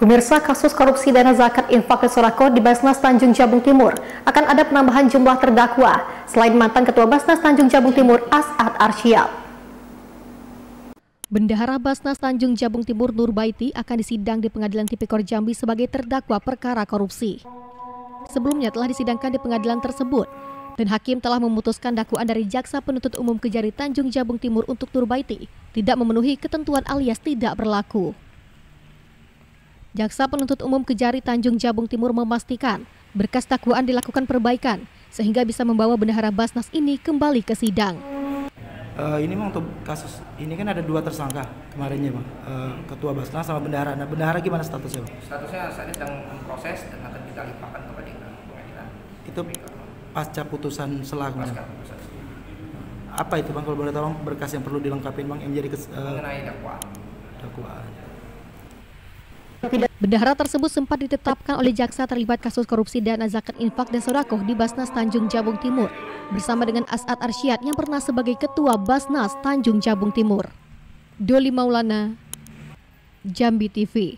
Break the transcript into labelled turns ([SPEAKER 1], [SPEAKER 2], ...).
[SPEAKER 1] Pemirsa kasus korupsi dana zakat infak Sorako di Basnas Tanjung Jabung Timur akan ada penambahan jumlah terdakwa selain mantan Ketua Basnas Tanjung Jabung Timur As'ad Arsyad. Bendahara Basnas Tanjung Jabung Timur Nur Baiti akan disidang di Pengadilan Tipikor Jambi sebagai terdakwa perkara korupsi. Sebelumnya telah disidangkan di pengadilan tersebut dan hakim telah memutuskan dakwaan dari Jaksa Penuntut Umum Kejari Tanjung Jabung Timur untuk Nur Baiti tidak memenuhi ketentuan alias tidak berlaku. Jaksa Penuntut Umum Kejari Tanjung Jabung Timur memastikan berkas dakwaan dilakukan perbaikan sehingga bisa membawa bendahara Basnas ini kembali ke sidang.
[SPEAKER 2] Uh, ini memang untuk kasus ini kan ada dua tersangka kemarinnya bang uh, ketua Basnas sama bendahara. Nah bendahara gimana statusnya bang?
[SPEAKER 3] Statusnya saat ini sedang proses dan akan kita limpahkan ke pengadilan.
[SPEAKER 2] Itu pasca putusan selah
[SPEAKER 3] pasca putusan.
[SPEAKER 2] Apa itu bang kalau boleh tahu berkas yang perlu dilengkapi bang yang menjadi kes,
[SPEAKER 3] uh, mengenai dakwaan.
[SPEAKER 2] Dakwaan.
[SPEAKER 1] Bendahara tersebut sempat ditetapkan oleh jaksa terlibat kasus korupsi dana zakat infak dan sodakoh di Basnas Tanjung Jabung Timur bersama dengan As'ad Arsyad yang pernah sebagai ketua Basnas Tanjung Jabung Timur. Doli Maulana, Jambi TV.